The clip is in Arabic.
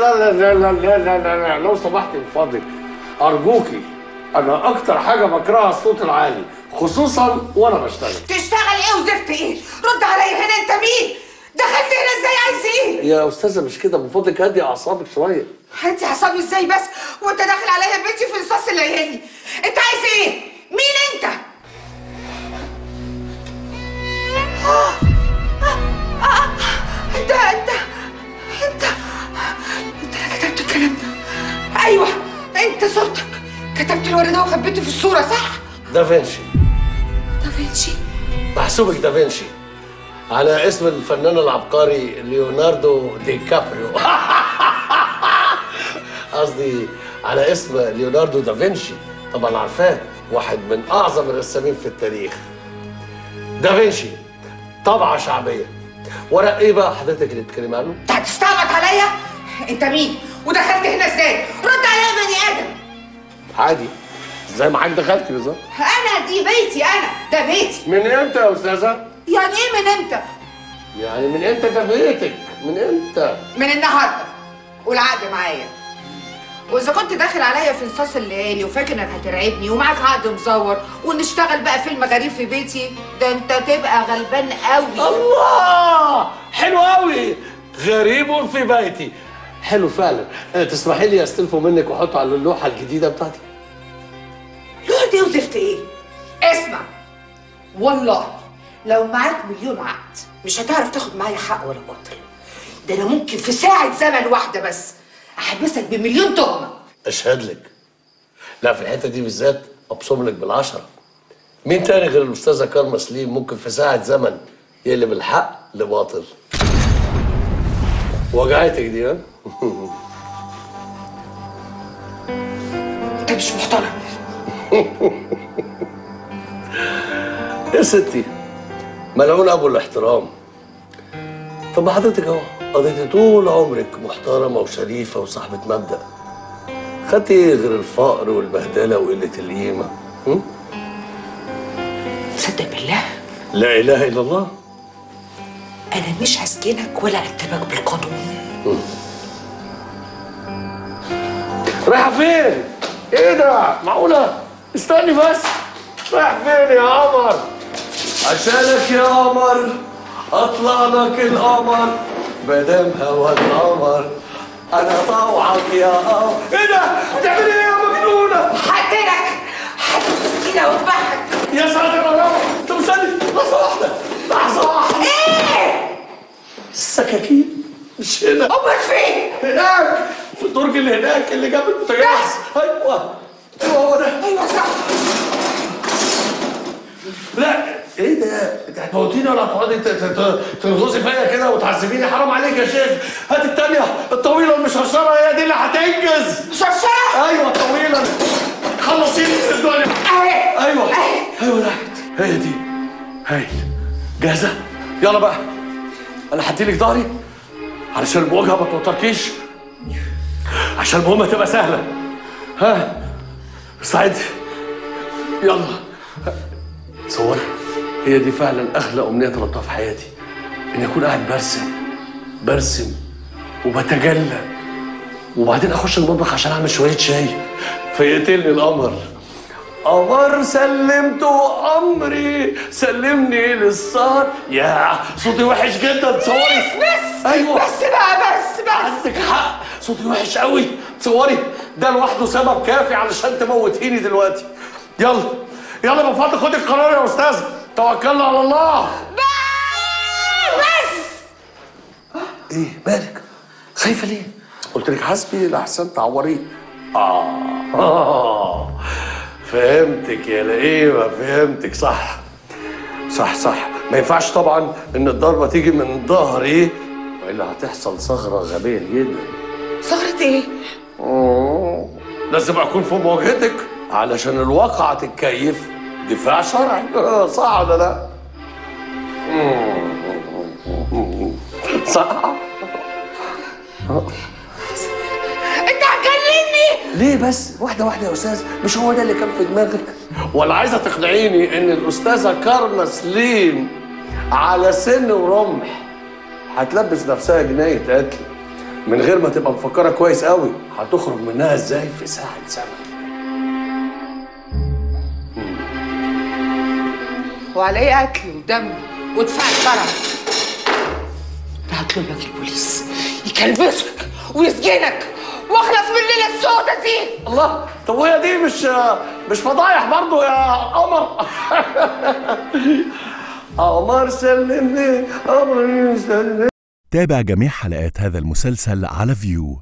لا لا لا لا لا لا, لا. لو سمحتي من فضلك أرجوكي أنا أكتر حاجة بكرهها الصوت العالي خصوصا وأنا بشتغل. تشتغل إيه وزفت إيه؟ رد عليا هنا أنت مين؟ دخلت هنا إزاي عايز إيه؟ يا أستاذة مش كده؟ من فضلك هدي أعصابك شوية. هدي أعصابي إزاي بس؟ وأنت داخل عليا بيتي في نصاص الليالي. أنت عايز إيه؟ أيوه أنت صورتك. كتبت الورد ده وخبيته في الصورة صح؟ دافنشي دافنشي محسوبك دافنشي على اسم الفنان العبقري ليوناردو دي كابريو. قصدي على اسم ليوناردو دافنشي طبعا عارفاه واحد من أعظم الرسامين في التاريخ. دافنشي طبعة شعبية. ورق إيه بقى حضرتك اللي بتتكلم عنه؟ انت هتستعبط عليا؟ أنت مين؟ ودخلت هنا إزاي؟ رد عليا يا بني آدم. عادي. زي ما حضرتك دخلتي بالظبط أنا دي بيتي أنا. ده بيتي. من إمتى يا أستاذة؟ يعني إيه من إمتى؟ يعني من إمتى ده بيتك؟ من إمتى؟ من النهارده. والعقد معايا. وإذا كنت داخل عليا في نصاص الليالي وفاكر إنك هترعبني ومعاك عقد مزور ونشتغل بقى فيلم غريب في بيتي ده أنت تبقى غلبان قوي الله! حلو قوي غريب في بيتي. حلو فعلا. أه، تسمحي لي أستلفه منك وأحطه على اللوحة الجديدة بتاعتي؟ لوحة إيه وزفت إيه؟ اسمع. والله لو معاك مليون عقد مش هتعرف تاخد معايا حق ولا باطل. ده أنا ممكن في ساعة زمن واحدة بس أحبسك بمليون تهمة. أشهد لك. لا في الحتة دي بالذات أبصم لك بالعشرة. مين تاني غير الأستاذة كارما سليم ممكن في ساعة زمن يقلب الحق لباطل؟ وجعتك دي ها انت مش محترم يا ستي ملعون أبو الاحترام. طب حضرتك أهو قضيتي طول عمرك محترمة وشريفة وصاحبة مبدأ. خدتي إيه غير الفقر والبهدلة وقلة القيمة؟ تصدق بالله؟ لا إله إلا الله. أنا مش هسجنك ولا اكتبك بالقانون. رايحة فين؟ إيه ده معقولة؟ استني بس. رايح فين يا قمر؟ عشانك يا قمر. أطلع لك القمر. مدام هوا القمر. أنا طوعك يا قمر. إيه ده؟ بتعملي إيه يا مجنونة؟ هقتلك هتمسك كده واذبحك يا ساتر يا رب طب استني لحظه واحدة لحظه واحدة إيه السكاكين مش هنا. امال فين هناك. في الدرج اللي هناك اللي جنب البوتاجاز أيوه. أيوه هو ده. أيوه صح. لا إيه ده؟ أنت هتموتيني ولا هتقعدي ت- ت- ت- تنغصي فيا كده وتعذبيني؟ حرام عليك يا شيخ. هات التانية. الطويلة المشرشرة هي دي اللي هتنجز. شرشرة أيوه الطويلة. خلصيني في الدنيا. أهي. أيوه. أهي. أيوه ده هي دي. هاي. جاهزة؟ يلا بقى. أنا هديلك ظهري علشان المواجهة ما توتركيش. عشان المهمة تبقى سهلة. ها؟ استعدي يلا. تصوري هي دي فعلا أغلى أمنية طلبتها في حياتي. إني أكون قاعد برسم. برسم. وبتجلى. وبعدين أخش المطبخ عشان أعمل شوية شاي. فيقتلني القمر قمر سلمت أمري سلمني للسهر يا صوتي وحش جدا تصوري. بس أيوه. بس بقى بس بس. عندك حق. صوتي وحش قوي تصوري. ده لوحده سبب كافي علشان تموتيني دلوقتي. يلا يلا من فضلك خدي القرار يا أستاذ. توكلنا على الله. بس إيه مالك؟ خايفة ليه؟ قلت لك حسبي لاحسن تعوريه آه. آه. فهمتك يا لئيمة فهمتك صح. صح صح. ما ينفعش طبعا إن الضربة تيجي من ظهري وإلا هتحصل ثغرة غبية جدا. ثغرة إيه؟ لازم أكون في مواجهتك علشان الواقعة تتكيف. دفاع شرعي. صح ولا لا؟ صح. ليه بس؟ واحدة واحدة يا أستاذ مش هو ده اللي كان في دماغك؟ ولا عايزة تقنعيني إن الأستاذة كارما سليم على سن ورمح هتلبس نفسها جناية قتل من غير ما تبقى مفكرة كويس قوي؟ هتخرج منها إزاي في ساعة زمن وعليه قتل ودم ودفاع الشرع ده هطلب لك البوليس يكلبسك ويسجنك. واخلص من الليلة السوداء دي. الله طب وهي دي مش مش فضايح برضو يا قمر؟ قمر سلمني قمر سلمني. تابع جميع حلقات هذا المسلسل على فيو